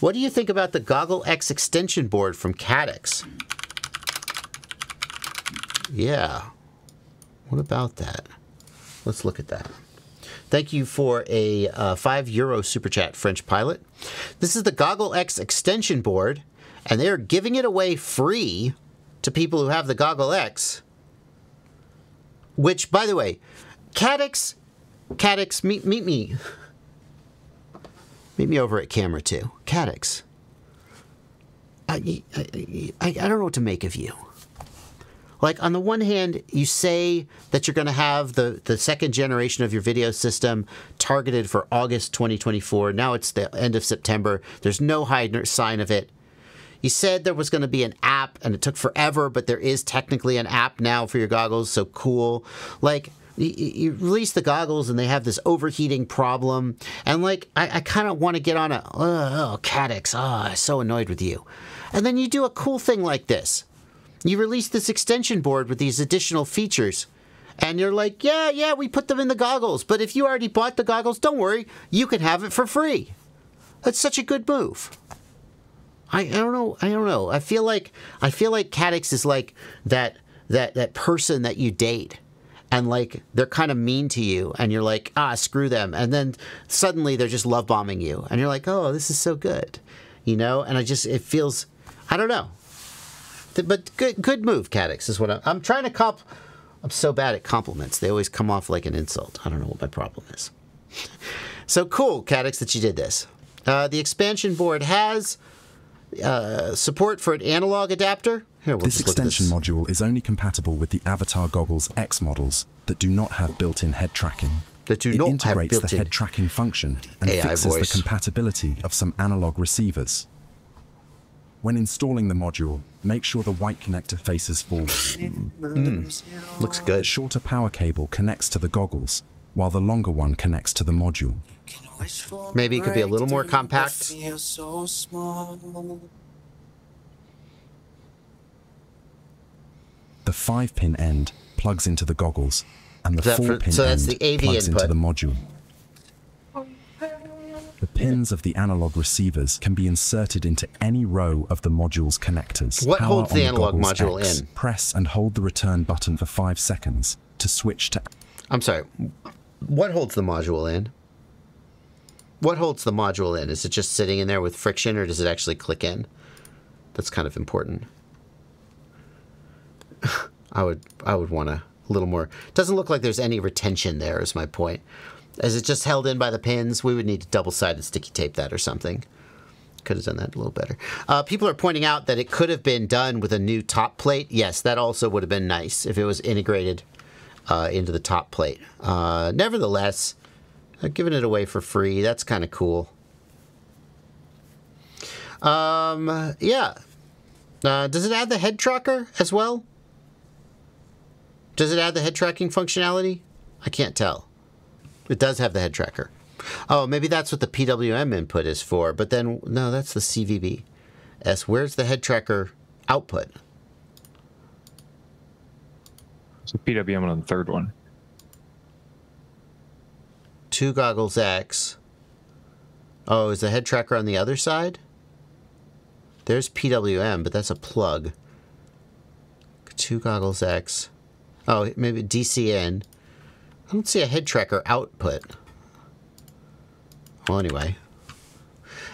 What do you think about the Goggle X extension board from Caddx? Yeah. What about that? Let's look at that. Thank you for a uh, five euro super chat, French pilot. This is the Goggle X extension board, and they're giving it away free to people who have the Goggle X. Which, by the way, Caddx, Caddx, meet meet me, meet me over at camera two. Caddx. I, I, I, I don't know what to make of you like on the one hand you say that you're going to have the the second generation of your video system targeted for August 2024 now it's the end of September there's no high sign of it you said there was going to be an app and it took forever but there is technically an app now for your goggles so cool like you, release the goggles and they have this overheating problem and like I, I kind of want to get on a oh, Caddx oh ah, I'm so annoyed with you and then you do a cool thing like this you release this extension board with these additional features. And you're like, yeah, yeah, we put them in the goggles. But if you already bought the goggles, don't worry, you can have it for free. That's such a good move. I, I don't know. I don't know. I feel like I feel like Caddx is like that that that person that you date, and like they're kind of mean to you, and you're like, ah, screw them, and then suddenly they're just love bombing you, and you're like, oh, this is so good, you know. And I just it feels, I don't know but good, good move, Caddx is what I'm, I'm trying to comp. I'm so bad at compliments; they always come off like an insult. I don't know what my problem is. so cool, Caddx, that you did this. Uh, the expansion board has uh, support for an analog adapter. Here, we'll this extension this. module is only compatible with the Avatar Goggles X models that do not have built-in head tracking. That do it not integrates have the head tracking function and AI fixes voice. the compatibility of some analog receivers. When installing the module, make sure the white connector faces forward. Mm. Looks good. The shorter power cable connects to the goggles, while the longer one connects to the module. Maybe it could be a little more compact. The 5-pin end plugs into the goggles, and the 4-pin so end the AV plugs input. into the module. The pins of the analog receivers can be inserted into any row of the module's connectors. What Power holds the analog module X. in? Press and hold the return button for five seconds to switch to. I'm sorry. What holds the module in? What holds the module in? Is it just sitting in there with friction, or does it actually click in? That's kind of important. I would I would want a little more. Doesn't look like there's any retention there. Is my point. Is it just held in by the pins? We would need to double-sided sticky tape that or something. Could have done that a little better. Uh, people are pointing out that it could have been done with a new top plate. Yes, that also would have been nice if it was integrated uh, into the top plate. Uh, nevertheless, uh, giving it away for free, that's kind of cool. Um, yeah. Uh, does it add the head tracker as well? Does it add the head tracking functionality? I can't tell. It does have the head tracker. Oh, maybe that's what the PWM input is for. But then, no, that's the CVB. S. Where's the head tracker output? So PWM on the third one. Two goggles X. Oh, is the head tracker on the other side? There's PWM, but that's a plug. Two goggles X. Oh, maybe DCN. I don't see a head tracker output. Well, anyway.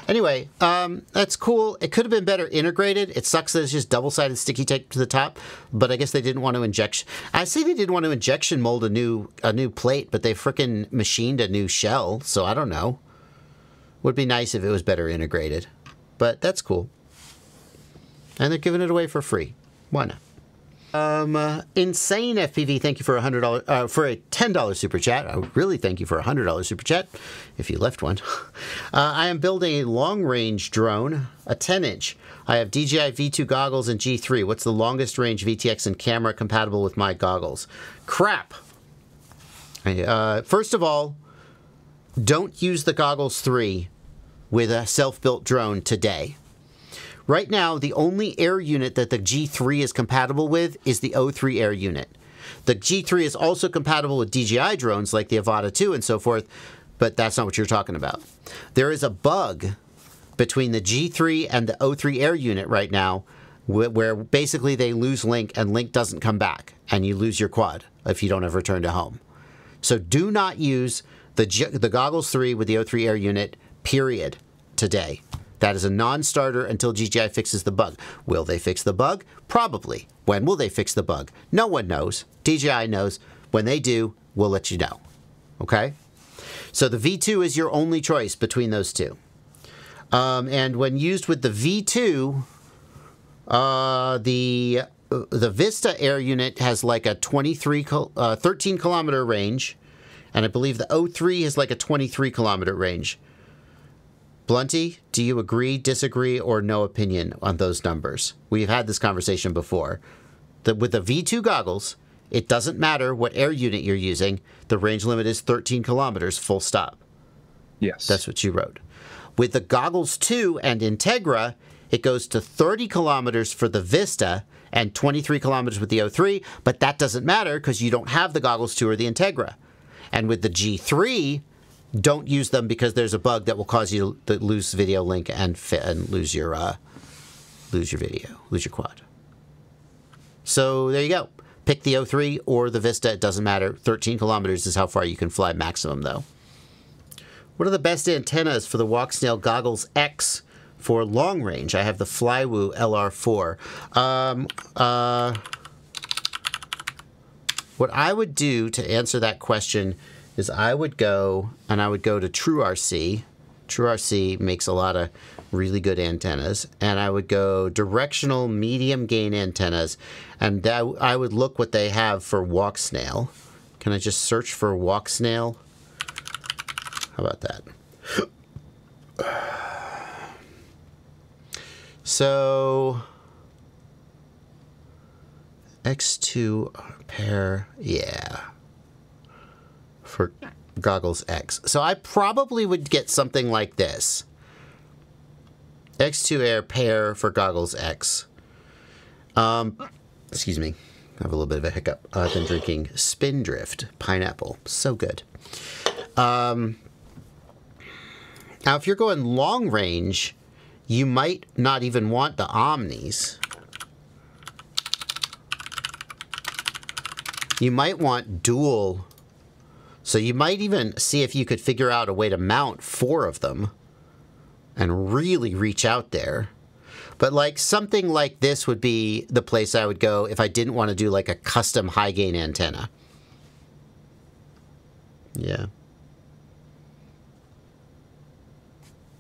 Anyway, um, that's cool. It could have been better integrated. It sucks that it's just double-sided sticky tape to the top, but I guess they didn't want to injection. I see they didn't want to injection mold a new a new plate, but they fricking machined a new shell. So I don't know. Would be nice if it was better integrated, but that's cool. And they're giving it away for free. Why not? Um, uh, insane FPV, thank you for a hundred dollars uh, for a ten dollars super chat. I really thank you for a hundred dollars super chat, if you left one. Uh, I am building a long range drone, a ten inch. I have DJI V2 goggles and G3. What's the longest range VTX and camera compatible with my goggles? Crap. Uh, first of all, don't use the goggles three with a self built drone today. Right now, the only air unit that the G3 is compatible with is the O3 air unit. The G3 is also compatible with DJI drones like the Avata 2 and so forth, but that's not what you're talking about. There is a bug between the G3 and the O3 air unit right now, where basically they lose link and link doesn't come back, and you lose your quad if you don't ever return to home. So do not use the the goggles three with the O3 air unit. Period. Today. That is a non-starter until DJI fixes the bug. Will they fix the bug? Probably. When will they fix the bug? No one knows. DJI knows. When they do, we'll let you know. Okay? So the V2 is your only choice between those two. Um, and when used with the V2, uh, the uh, the Vista Air unit has like a 23 uh, 13 kilometer range, and I believe the O3 has like a 23 kilometer range. Blunty, do you agree, disagree, or no opinion on those numbers? We've had this conversation before. The, with the V2 goggles, it doesn't matter what air unit you're using. The range limit is 13 kilometers, full stop. Yes. That's what you wrote. With the Goggles 2 and Integra, it goes to 30 kilometers for the Vista and 23 kilometers with the O3, but that doesn't matter because you don't have the Goggles 2 or the Integra. And with the G3, don't use them because there's a bug that will cause you to lose video link and fi- and lose your uh, lose your video, lose your quad. So there you go. Pick the O3 or the Vista. It doesn't matter. 13 kilometers is how far you can fly maximum, though. What are the best antennas for the Walksnail Goggles X for long range? I have the Flywoo LR4. Um, uh, what I would do to answer that question is I would go and I would go to TrueRC. TrueRC makes a lot of really good antennas, and I would go directional medium gain antennas, and that, I would look what they have for Walksnail. Can I just search for Walksnail? How about that? So X2 pair, yeah. For goggles X. So I probably would get something like this. X2 Air pair for goggles X. Um, excuse me. I have a little bit of a hiccup. I've been drinking Spindrift pineapple. So good. Um, now, if you're going long range, you might not even want the Omnis. You might want dual. So you might even see if you could figure out a way to mount four of them and really reach out there. But like something like this would be the place I would go if I didn't want to do like a custom high gain antenna. Yeah.